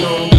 No.